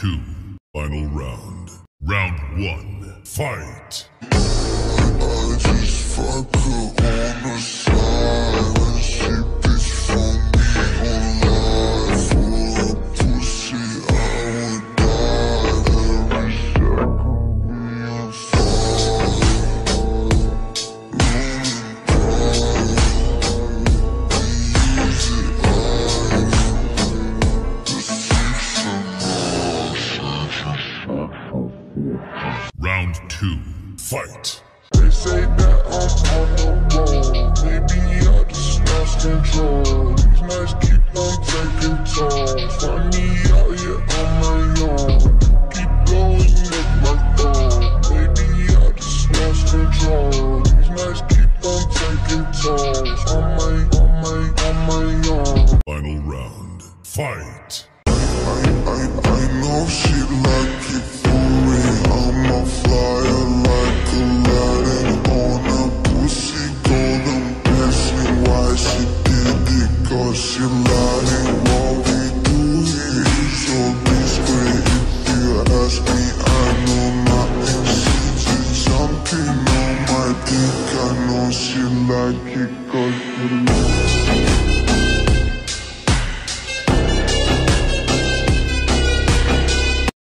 two. Final round. Round one. Fight! Two. Fight. They say that I'm on the road. Maybe I just lost control. These nights keep on taking tolls. Find me out here on my own. Keep blowing up my. Maybe I just lost control. These nights keep on taking tolls. On my, on my, on my own. Final round. Fight. I, I, I know you like it cause